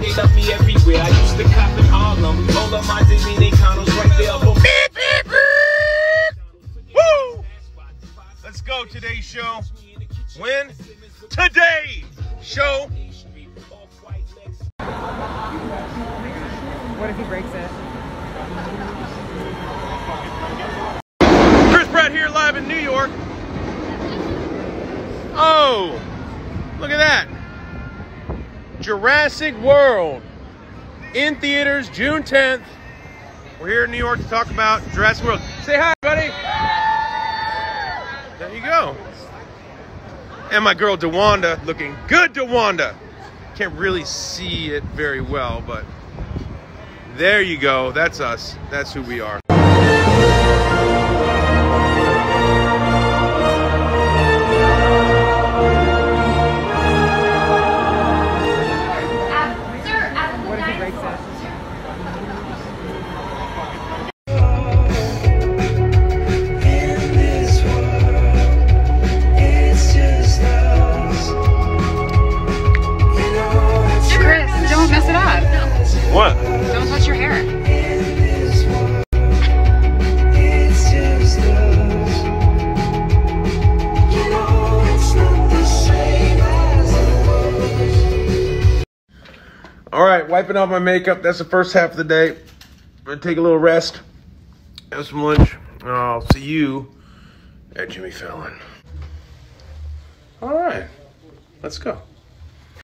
They love me everywhere. I used to cop in Harlem. All of my Dominicanos right there. But beep, beep, beep. Woo! Let's go. Today's show. When? Today show. What if he breaks it? Chris Pratt here live in New York. Oh, look at that. Jurassic World in theaters June 10th. We're here in New York to talk about Jurassic World. Say hi, buddy. There you go. And my girl DeWanda looking good, DeWanda. Can't really see it very well, but there you go. That's us. That's who we are. What? Don't touch your hair. in this world, it's just us. You know it's not the same as it was. All right, wiping off my makeup. That's the first half of the day. I'm gonna take a little rest, have some lunch, and I'll see you at Jimmy Fallon. All right, let's go.